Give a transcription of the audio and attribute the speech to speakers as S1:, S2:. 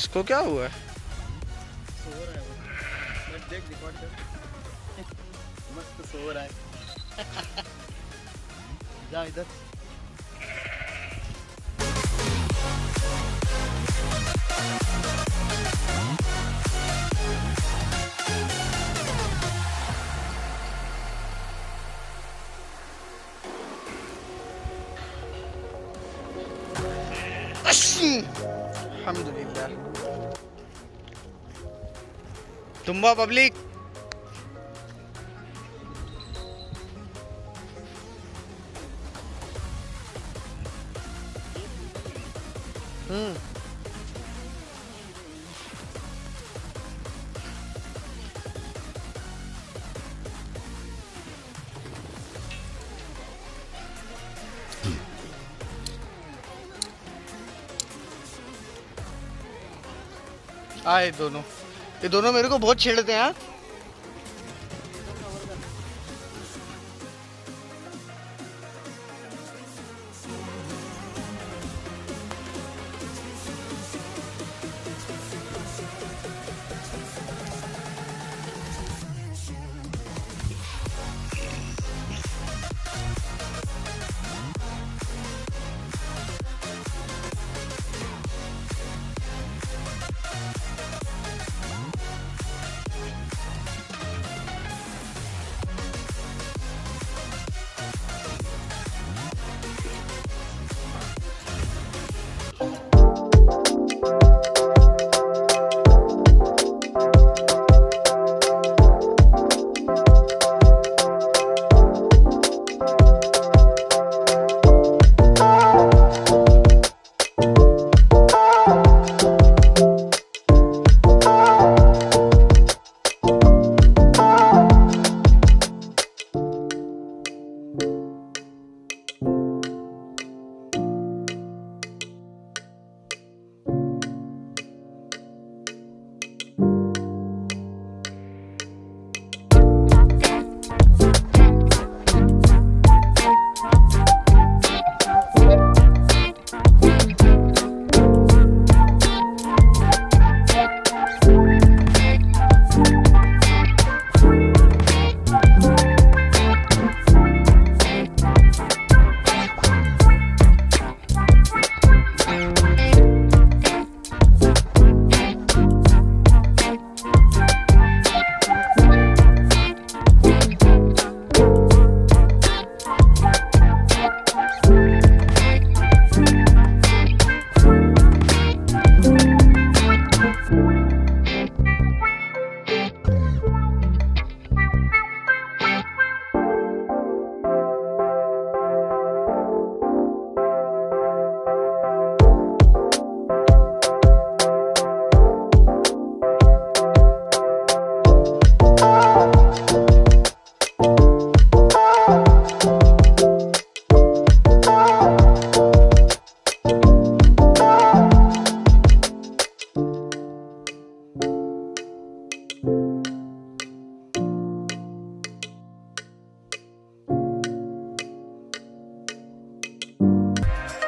S1: इसको क्या हुआ? है
S2: मस्त सो रहा है जा इधर
S1: अल्हम्दुलिल्लाह तुम्बा पब्लिक हम्म आए दोनों ये दोनों मेरे को बहुत छेड़ते हैं हाँ?